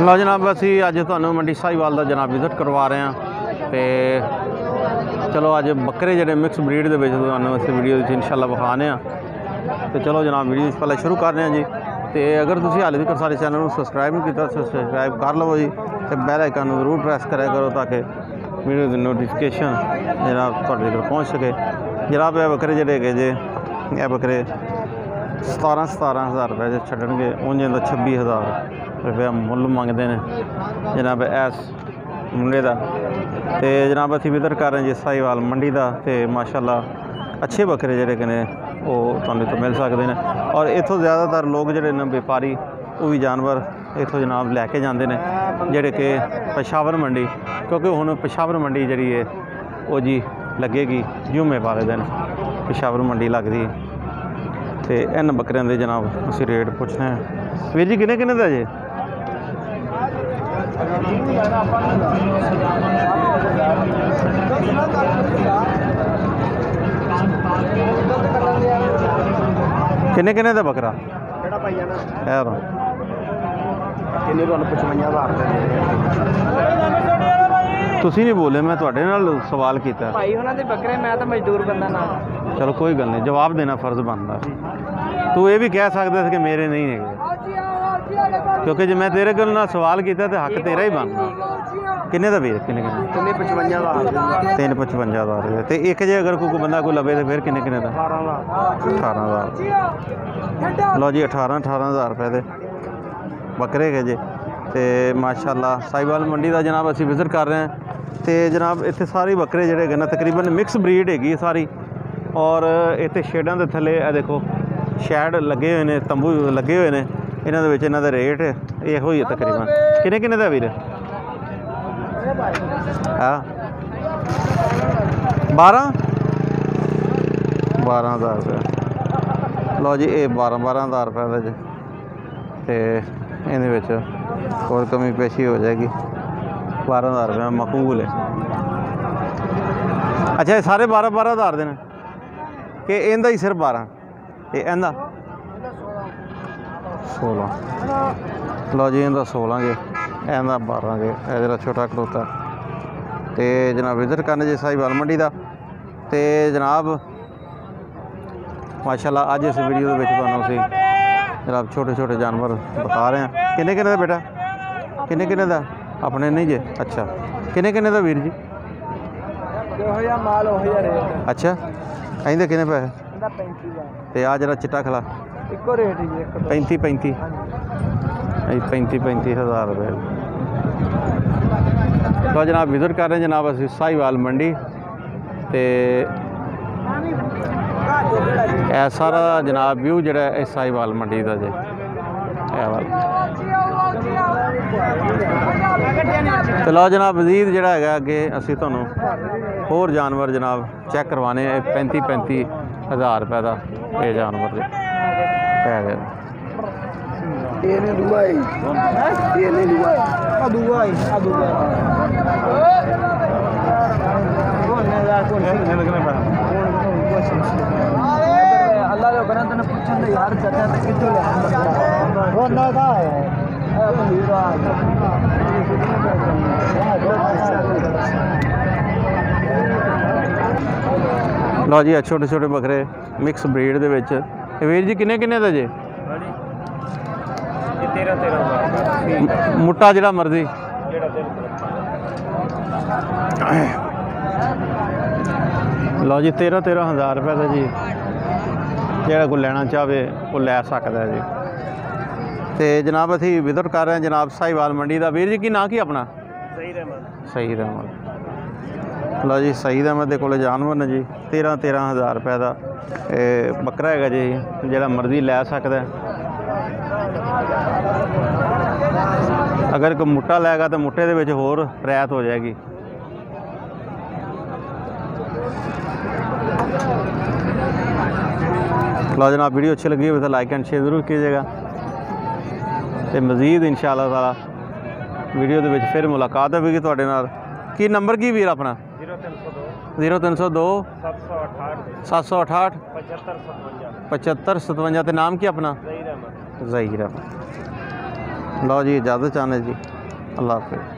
ਲਓ ਜਨਾਬ, ਅਸੀਂ ਅੱਜ ਤੁਹਾਨੂੰ ਮੰਡੀ ਸਾਈਵਾਲ ਦਾ ਜਨਾਬ ਵਿਜ਼ਿਟ ਕਰਵਾ ਰਹੇ ਹਾਂ ਤੇ ਚਲੋ ਅੱਜ ਬੱਕਰੇ ਜਿਹੜੇ ਮਿਕਸ ਬਰੀਡ ਦੇ ਵਿੱਚ ਤੁਹਾਨੂੰ ਅਸੀਂ ਵੀਡੀਓ ਵਿੱਚ ਇਨਸ਼ਾਅੱਲਾ ਵਿਖਾਣੇ ਆ ਤੇ ਚਲੋ ਜਨਾਬ ਵੀਡੀਓ ਪਹਿਲਾਂ ਸ਼ੁਰੂ ਕਰ ਰਹੇ ਹਾਂ ਜੀ। ਤੇ ਅਗਰ ਤੁਸੀਂ ਹਾਲੇ ਤੱਕ ਸਾਡੇ ਚੈਨਲ ਨੂੰ ਸਬਸਕ੍ਰਾਈਬ ਨਹੀਂ ਕੀਤਾ ਸਬਸਕ੍ਰਾਈਬ ਕਰ ਲਵੋ ਜੀ ਤੇ ਬੈਲ ਆਈਕਨ ਨੂੰ ਜ਼ਰੂਰ ਪ੍ਰੈਸ ਕਰਿਆ ਕਰੋ ਤਾਂ ਕਿ ਵੀਡੀਓ ਦੀ ਨੋਟੀਫਿਕੇਸ਼ਨ ਜਿਹੜਾ ਤੁਹਾਡੇ ਕੋਲ ਪਹੁੰਚ ਸਕੇ। ਜਨਾਬ, ਇਹ ਬੱਕਰੇ ਜਿਹੜੇ ਹੈਗੇ ਜੇ, ਇਹ ਬੱਕਰੇ 17 17000 ਰੁਪਏ ਦੇ ਛੱਡਣਗੇ, ਉਂਝ ਦਾ 26000 ਰੁਪਏ ਮੁੱਲ ਮੰਗਦੇ ਨੇ ਜਨਾਬ ਐਸ ਮੁੰਡੇ ਦਾ। ਤੇ ਜਨਾਬ ਅਸੀਂ ਵਿਦਰ ਕਰ ਰਹੇ ਹਾਂ ਜੀ ਸਾਹੀਵਾਲ ਮੰਡੀ ਦਾ ਤੇ ਮਾਸ਼ਾਅੱਲਾ ਅੱਛੇ ਬੱਕਰੇ ਜਿਹੜੇ ਕਿ ਨੇ ਉਹ ਤੁਹਾਨੂੰ ਤੋਂ ਮਿਲ ਸਕਦੇ ਨੇ। ਔਰ ਇੱਥੋਂ ਜ਼ਿਆਦਾਤਰ ਲੋਕ ਜਿਹੜੇ ਨੇ ਵਪਾਰੀ, ਉਹ ਵੀ ਜਾਨਵਰ ਇੱਥੋਂ ਜਨਾਬ ਲੈ ਕੇ ਜਾਂਦੇ ਨੇ, ਜਿਹੜੇ ਕਿ ਪਸ਼ਾਵਰ ਮੰਡੀ, ਕਿਉਂਕਿ ਹੁਣ ਪਸ਼ਾਵਰ ਮੰਡੀ ਜਿਹੜੀ ਹੈ ਉਹ ਜੀ ਲੱਗੇਗੀ, ਜੁਮੇ ਵਾਲੇ ਦਿਨ ਪਸ਼ਾਵਰ ਮੰਡੀ ਲੱਗਦੀ ਹੈ ਤੇ ਇਹਨਾਂ ਬੱਕਰਿਆਂ ਦੇ ਜਨਾਬ ਅਸੀਂ ਰੇਟ ਪੁੱਛਣਾ ਹੈ। ਵੀਰ ਜੀ ਕਿੰਨੇ ਕਿੰਨੇ ਦਾ ਜੇ? ਕਿੰਨੇ ਕਿੰਨੇ ਦਾ ਬੱਕਰਾ? ਕਿਹੜਾ ਭਾਈ ਜਾਨਾ ਇਹ ਰੋ ਕਿੰਨੇ ਤੁਹਾਨੂੰ 55000 ਦੇ ਤੁਸੀਂ ਨਹੀਂ ਬੋਲੇ ਮੈਂ ਤੁਹਾਡੇ ਨਾਲ ਸਵਾਲ ਕੀਤਾ। ਭਾਈ ਉਹਨਾਂ ਦੇ ਬੱਕਰੇ ਮੈਂ ਤਾਂ ਮਜ਼ਦੂਰ ਬੰਦਾ ਨਾ। ਚਲੋ ਕੋਈ ਗੱਲ ਨਹੀਂ ਜਵਾਬ ਦੇਣਾ ਫਰਜ਼ ਬਣਦਾ। ਤੂੰ ਇਹ ਵੀ ਕਹਿ ਸਕਦਾ ਸੀ ਕਿ ਮੇਰੇ ਨਹੀਂ ਹੈਗੇ। ਕਿਉਂਕਿ ਜੇ ਮੈਂ ਤੇਰੇ ਕੋਲ ਨਾਲ ਸਵਾਲ ਕੀਤਾ ਤੇ ਹੱਕ ਤੇਰਾ ਹੀ ਬਣਦਾ। ਕਿੰਨੇ ਦਾ ਵੀਰ? ਕਿੰਨੇ ਕਿੰਨੇ? ਕਿੰਨੇ? 55000 ਤਿੰਨ 55 ਦਾ ਤੇ ਇੱਕ ਜੇ ਅਗਰ ਕੋਈ ਬੰਦਾ ਕੋਈ ਲਵੇ ਤੇ ਫਿਰ ਕਿੰਨੇ ਕਿੰਨੇ ਦਾ? 12 ਦਾ। 18000 ਲਓ ਜੀ 18 18000 ਰੁਪਏ ਦੇ। ਬੱਕਰੇ ਹੈਗੇ ਜੇ। ਤੇ ਮਾਸ਼ਾਅੱਲਾ, ਸਾਈਵਾਲ ਮੰਡੀ ਦਾ ਜਨਾਬ ਅਸੀਂ ਵਿਜ਼ਿਟ ਕਰ ਰਹੇ ਹਾਂ। ਤੇ ਜਨਾਬ, ਇੱਥੇ ਸਾਰੇ ਬੱਕਰੇ ਜਿਹੜੇ ਹੈਗੇ ਨਾ, ਤਕਰੀਬਨ ਮਿਕਸ ਬਰੀਡ ਹੈਗੀ ਹੈ ਸਾਰੀ। ਔਰ ਇੱਥੇ ਸ਼ੇਡਾਂ ਦੇ ਥੱਲੇ, ਇਹ ਦੇਖੋ, ਸ਼ੈਡ ਲੱਗੇ ਹੋਏ ਨੇ, ਤੰਬੂ ਲੱਗੇ ਹੋਏ ਨੇ। ਇਹਨਾਂ ਦੇ ਵਿੱਚ ਇਹਨਾਂ ਦਾ ਰੇਟ ਇਹੋ ਹੀ ਹੈ ਤਕਰੀਬਨ। ਕਿੰਨੇ ਕਿੰਨੇ ਦਾ ਵੀਰ? ਹਾਂ? 12 12000 ਰੁਪਏ ਲਓ ਜੀ, ਇਹ 12 12000 ਰੁਪਏ ਦਾ ਜੀ। ਤੇ ਇਹਦੇ ਵਿੱਚ ਹੋਰ ਕਮੀ ਪੇਸ਼ੀ ਹੋ ਜਾਏਗੀ। 12000 ਰੁਪਏ ਮਕਬੂਲ ਹੈ ਅੱਛਾ, ਇਹ ਸਾਰੇ 12 12000 ਦੇ ਨੇ। ਕਿ ਇਹਦਾ ਹੀ ਸਿਰਫ 12 ਤੇ ਇਹਦਾ? 16 ਲਓ ਜੀ, ਇਹਦਾ 16 ਗੇ। ਇਹਦਾ 12 ਗੇ। ਇਹ ਜਿਹੜਾ ਛੋਟਾ ਖਲੋਤਾ ਤੇ ਜਨਾਬ ਵਿਜ਼ਿਟ ਕਰਨ ਜੇ ਸਾਹੀਵਾਲ ਮੰਡੀ ਦਾ। ਤੇ ਜਨਾਬ, ਮਾਸ਼ਾਅੱਲਾ ਅੱਜ ਇਸ ਵੀਡੀਓ ਦੇ ਵਿੱਚ ਤੁਹਾਨੂੰ ਅਸੀਂ ਜਨਾਬ ਛੋਟੇ ਛੋਟੇ ਜਾਨਵਰ ਦਿਖਾ ਰਹੇ ਹਾਂ। ਕਿੰਨੇ ਕਿੰਨੇ ਦਾ ਬੇਟਾ? ਕਿੰਨੇ ਕਿੰਨੇ ਦਾ? ਆਪਣੇ ਨਹੀਂ ਜੇ। ਅੱਛਾ। ਕਿੰਨੇ ਕਿੰਨੇ ਦਾ ਵੀਰ ਜੀ? ਇਹੋ ਜਿਹਾ ਮਾਲ ਉਹ ਜਿਹਾ ਰੇਟ ਅੱਛਾ ਕਹਿੰਦੇ ਕਿੰਨੇ ਪੈਸੇ? ਇਹਦਾ 35 ਤੇ ਆ ਜਿਹੜਾ ਚਿੱਟਾ ਖਲਾ। ਇੱਕੋ ਰੇਟ ਹੀ ਇੱਕ 35 35 ਇਹ 35 35 ਹਜ਼ਾਰ ਰੁਪਏ। ਲਓ ਜਨਾਬ ਵਿਜ਼ਿਟ ਕਰ ਰਹੇ ਜਨਾਬ ਅਸੀਂ ਸਾਈਵਾਲ ਮੰਡੀ। ਤੇ ਇਹ ਸਾਰਾ ਜਨਾਬ ਵਿਊ ਜਿਹੜਾ ਇਹ ਸਾਈਵਾਲ ਮੰਡੀ ਦਾ ਜੇ। ਇਹ ਵਾਲਾ। ਤੇ ਲਓ ਜਨਾਬ ਮਜ਼ੀਦ ਜਿਹੜਾ ਹੈਗਾ ਅੱਗੇ ਅਸੀਂ ਤੁਹਾਨੂੰ ਹੋਰ ਜਾਨਵਰ ਜਨਾਬ ਚੈੱਕ ਕਰਵਾਣੇ ਆ 35 35 ਹਜ਼ਾਰ ਰੁਪਏ ਦਾ ਇਹ ਜਾਨਵਰ ਦੇ ਪੈ ਗਏ ਇਹ ਨੇ ਹੀ। ਇਹ ਨੇ ਦੂਆ ਆ ਹੀ ਆ ਦੂਆ ਕੋਨੇ ਦਾ ਕੋਨੇ ਅੱਲਾ ਦੇ ਕਰਾਂ ਤੈਨੂੰ ਪੁੱਛਣ ਦੇ ਯਾਰ ਚਾਚਾ ਤੇ ਕਿੱਥੋਂ ਲਿਆ ਕੋਨਾ ਦਾ ਹੈ। ਇਹ ਪਨੀਰਾ ਲਓ ਜੀ ਛੋਟੇ ਛੋਟੇ ਬੱਕਰੇ ਮਿਕਸ ਬਰੀਡ ਦੇ ਵਿੱਚ। ਵੀਰ ਜੀ ਕਿੰਨੇ ਕਿੰਨੇ ਦਾ ਜੇ? ਇਹ 13 13 ਮ- ਮੁੱਟਾ ਜਿਹੜਾ ਮਰਜ਼ੀ। ਲਓ ਜੀ 13 13000 ਰੁਪਏ ਦਾ ਜੀ। ਜਿਹੜਾ ਕੋਈ ਲੈਣਾ ਚਾਹਵੇ ਉਹ ਲੈ ਸਕਦਾ ਜੀ। ਤੇ ਜਨਾਬ ਅਸੀਂ ਵਿਜ਼ਿਟ ਕਰ ਰਹੇ ਹਾਂ ਜਨਾਬ ਸਾਹੀਵਾਲ ਮੰਡੀ ਦਾ ਵੀਰ ਜੀ ਕੀ ਨਾਂ ਕੀ ਆਪਣਾ ਸਹੀ ਰਹਿਮਤ ਸਹੀਦ ਅਹਿਮਦ ਲਓ ਜੀ ਸਹੀਦ ਅਹਿਮਦ ਦੇ ਕੋਲੇ ਜਾਨਵਰ ਨੇ ਜੀ 13 13000 ਰੁਪਏ ਦਾ ਇਹ ਬੱਕਰਾ ਹੈਗਾ ਜੀ ਜਿਹੜਾ ਮਰਜ਼ੀ ਲੈ ਸਕਦਾ ਹੈ। ਅਗਰ ਕੋਈ ਮੁੱਟਾ ਲੈਗਾ ਤਾਂ ਮੁੱਟੇ ਦੇ ਵਿੱਚ ਹੋਰ ਰਿਆਇਤ ਹੋ ਜਾਏਗੀ ਲਓ ਜਨਾਬ ਵੀਡੀਓ अच्छी लगी हो तो लाइक एंड शेयर ज़रूर कीजिएगा ਤੇ ਮਜ਼ੀਦ ਇਨਸ਼ਾਅੱਲਾ ਤਾਲਾ ਵੀਡੀਓ ਦੇ ਵਿੱਚ ਫਿਰ ਮੁਲਾਕਾਤ ਹੋਵੇਗੀ ਤੁਹਾਡੇ ਨਾਲ। ਕੀ ਨੰਬਰ ਕੀ ਵੀਰ ਆਪਣਾ? 0302 0302 768 768 75 57 75 57 ਤੇ ਨਾਮ ਕੀ ਆਪਣਾ? ਜ਼ਹੀਰ ਅਹਿਮਦ। ਲਓ ਜੀ ਇਜਾਜ਼ਤ ਚਾਹੁੰਦੇ ਜੀ। ਅੱਲਾਹ ਹਾਫਿਜ਼।